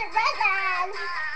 Mr. President.